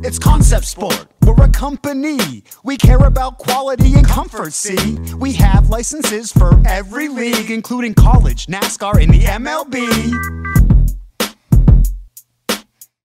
It's Concepts Sport. We're a company. We care about quality and comfort, see? We have licenses for every league, including college, NASCAR, and the MLB.